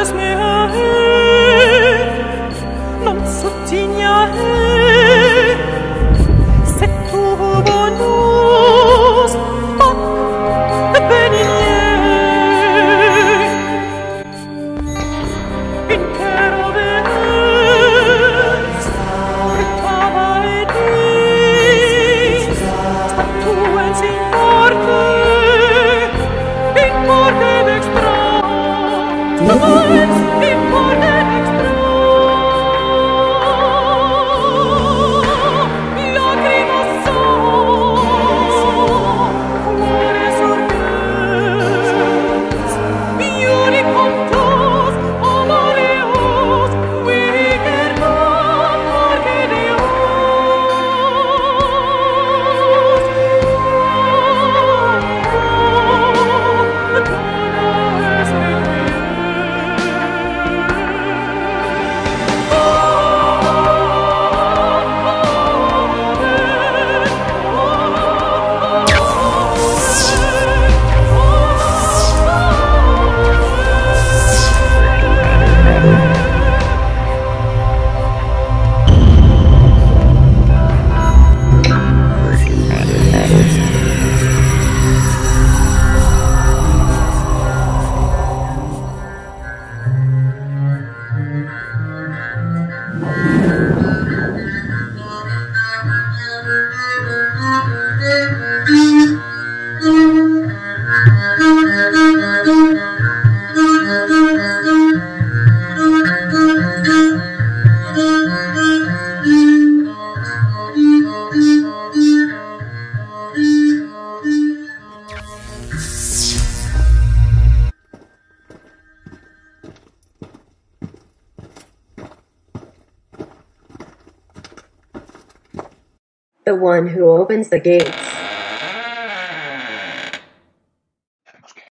kiss me words before the one who opens the gates.